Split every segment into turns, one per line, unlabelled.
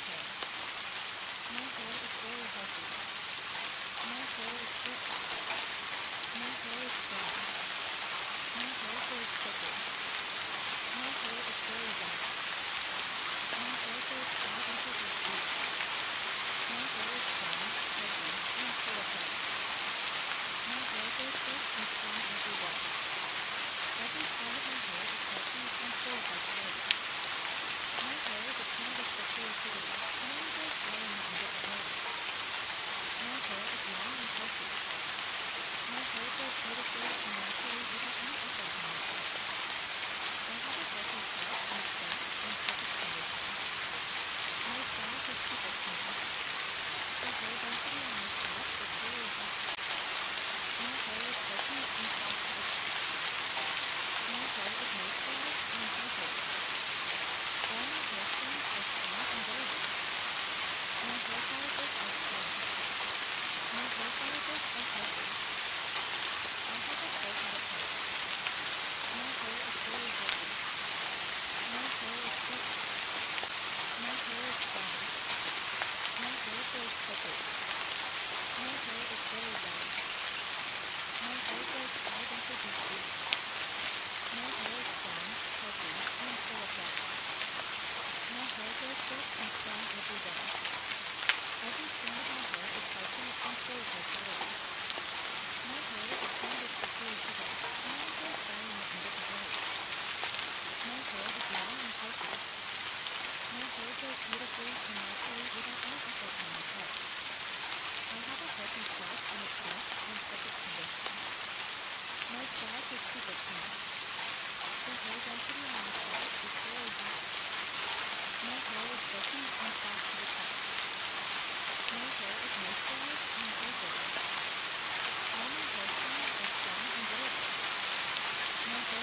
My soul is very happy. My soul is so happy. 何? My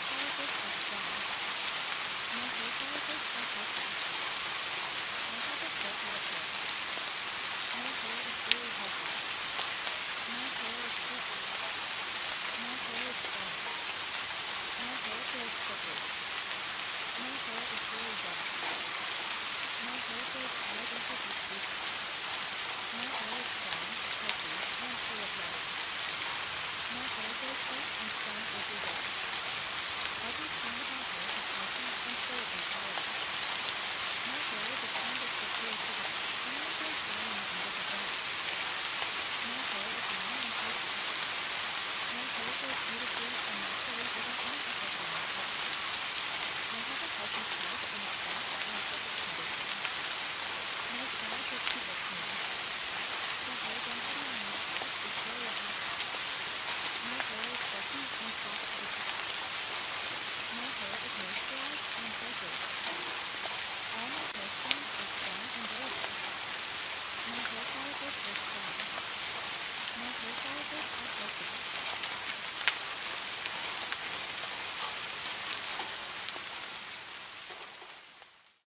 hair every single